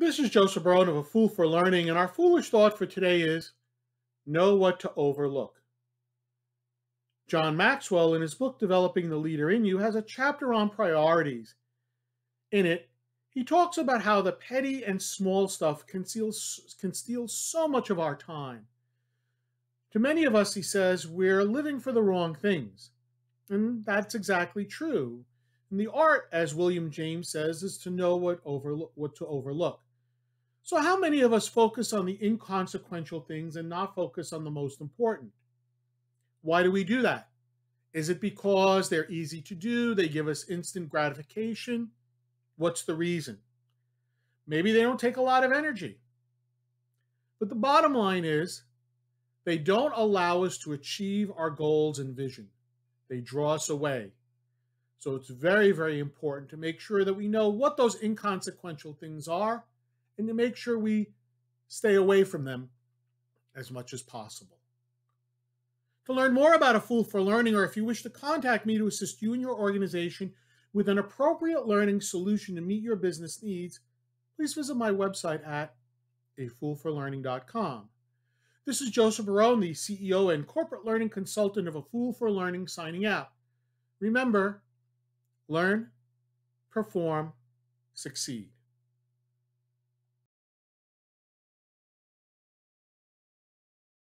This is Joseph Barone of A Fool for Learning, and our foolish thought for today is know what to overlook. John Maxwell, in his book Developing the Leader in You, has a chapter on priorities. In it, he talks about how the petty and small stuff can steal, can steal so much of our time. To many of us, he says, we're living for the wrong things. And that's exactly true. And the art, as William James says, is to know what, what to overlook. So, how many of us focus on the inconsequential things and not focus on the most important? Why do we do that? Is it because they're easy to do? They give us instant gratification? What's the reason? Maybe they don't take a lot of energy. But the bottom line is, they don't allow us to achieve our goals and vision. They draw us away. So it's very, very important to make sure that we know what those inconsequential things are and to make sure we stay away from them as much as possible. To learn more about A Fool for Learning, or if you wish to contact me to assist you and your organization with an appropriate learning solution to meet your business needs, please visit my website at afoolforlearning.com. This is Joseph Barone, the CEO and corporate learning consultant of A Fool for Learning, signing out. Remember, learn, perform, succeed.